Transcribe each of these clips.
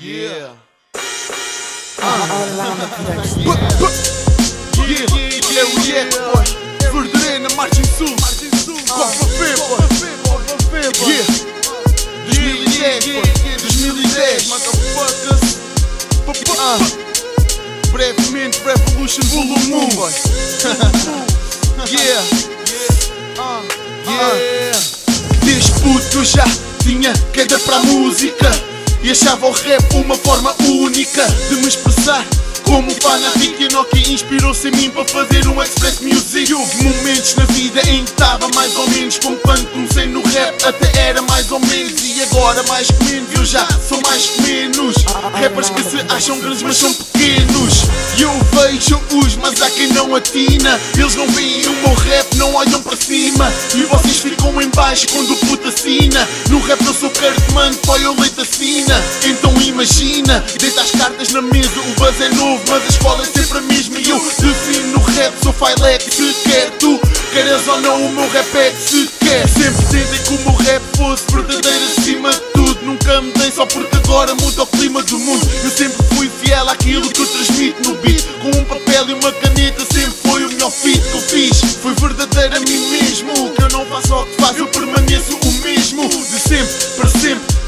Yeah. Yeah, boy. Verdadeira Margem Sul. Copa Fepa. Yeah. 2010, boy. 2010. Motherfuckers. Ah. Brevemente, Revolution 1, boy. Yeah. Ah. Yeah. Desde puto eu já tinha queda para a música E achava o rap uma forma única de me expressar. Como fanático, Enoki inspirou-se em mim para fazer um express music. Houve momentos na vida em que estava mais ou menos Como quando comecei no rap, até era mais ou menos. E agora mais que menos, eu já sou mais que menos. Rappers que se acham grandes mas são pequenos. E eu vejo-os, mas há quem não atina. Eles não veem o meu rap, não olham para cima. E vocês ficam em baixo quando o puto assina. No rap eu sou cartomante, põe o leite assina Então imagina, deita as cartas na mesa, o buzz é novo mas a escola é sempre a mesma. E eu defino o rap, sou Filek se quer tu Queres ou não o meu rap é que se quer. Sempre tentei que o meu rap fosse verdadeiro acima de tudo. Nunca me dei só porque agora muda o clima do mundo. Eu sempre fui fiel àquilo que eu transmito no beat. Com um papel e uma caneta sempre foi o melhor feat que eu fiz. Foi verdadeiro a mim mesmo. Que eu não faço o que faz, eu permaneço o mesmo. De sempre, para sempre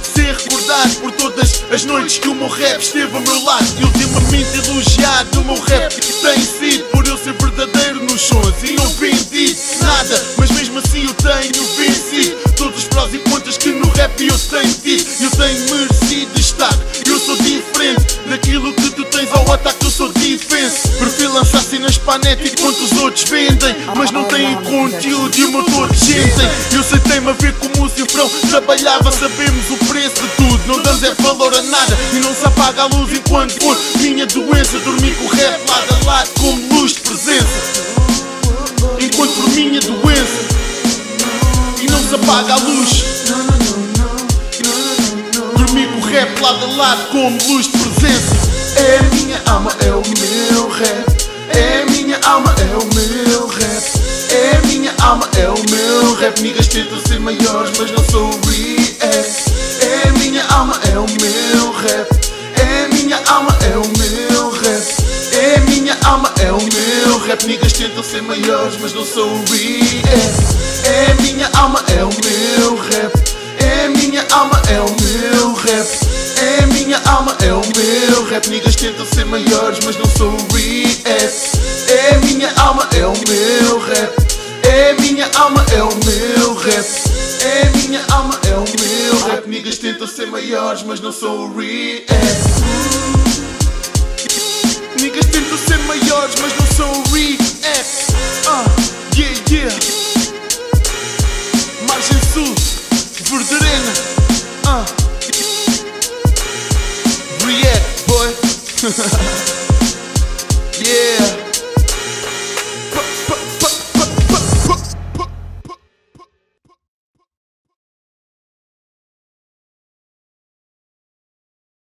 ser recordado por todas as noites que o meu rap esteve ao meu lado. E ultimamente elogiado o meu rap que tem sido por eu ser verdadeiro nos sons E não vendi nada, mas mesmo assim eu tenho vencido. Todos os prós e contras que no rap eu tenho tido. Eu tenho merecido destaque, eu sou diferente Daquilo que tu tens ao ataque eu sou defense Prefiro lançar cenas para a net enquanto os outros vendem Mas não têm conteúdo e o meu todos sentem. Eu sentei-me a ver como o cifrão trabalhava Sabemos o preço de tudo, não damos é valor a nada E não se apaga a luz enquanto for minha doença. Dormir com o rap lado a lado como luz de presença. Enquanto por minha doença E não se apaga a luz. Dormir com o rap lado a lado como luz de presença. É a minha alma, Niggas tentam ser maiores, mas não sou react É a minha alma, é o meu rap. É a minha alma, é o meu rap. É a minha alma, é o meu rap. Niggas tentam ser maiores, mas não sou react É a minha alma, é o meu rap. É a minha alma, é o meu rap. É a minha alma, é o meu rap. Niggas tentam ser maiores, alma, é o meu rap. É a minha alma, é o meu rap. Niggas tentam ser maiores, mas não sou react Niggas tentam ser maiores, mas não sou react Ah, yeah, yeah. Margem Sul, Verdarena Ah. React, boy. Yeah